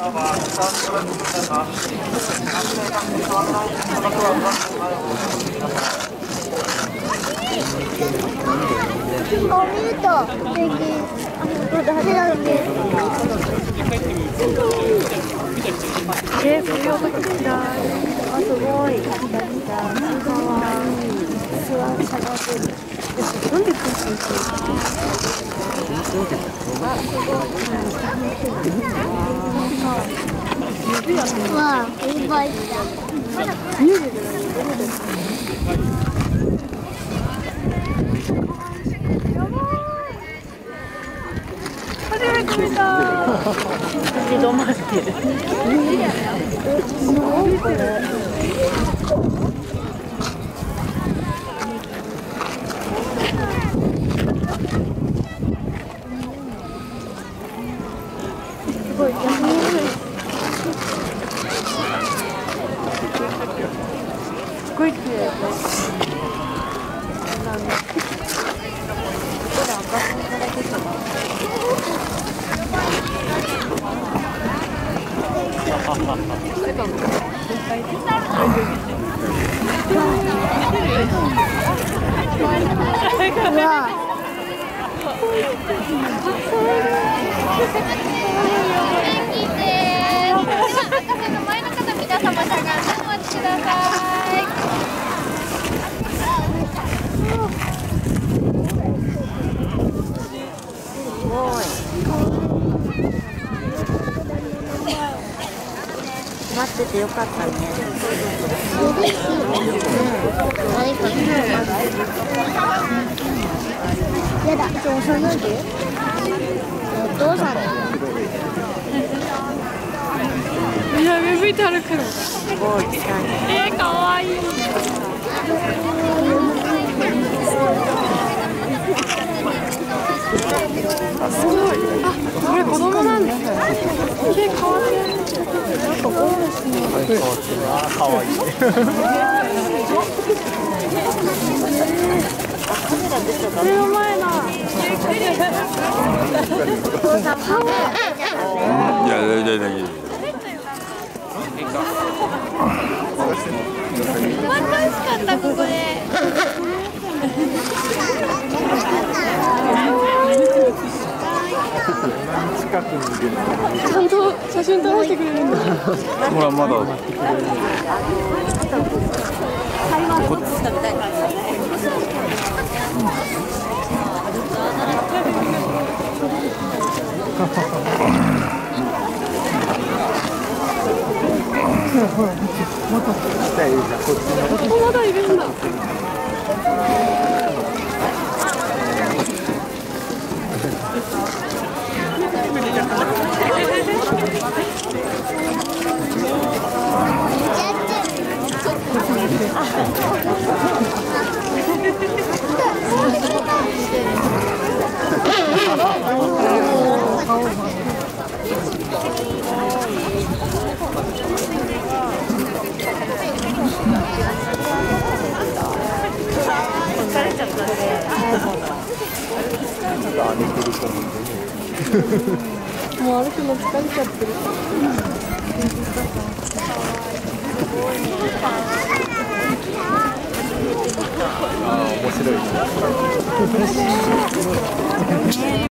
えた。ペンギン。どうだ、手だけ。え、不要が来た。あ、すごい。来た来た。かわいい。すわ、探せる。なんで空気わ、すごい。すごい綺麗。なんだ。ここで赤くされてたな。うわ 前の方皆様しゃがんでお待ちください。待っててよかったね。やだ、幼いで。お父さんに。いや、いて歩くの。すごい近い。えー、かわいい。あ、すごい。あ、これ子供なんだ。えー、かわ楽しかったここちゃんと写真撮らせてくれるんだ。ほらまだまだいるんだ。疲れちゃったね。もう歩くの疲れちゃってる。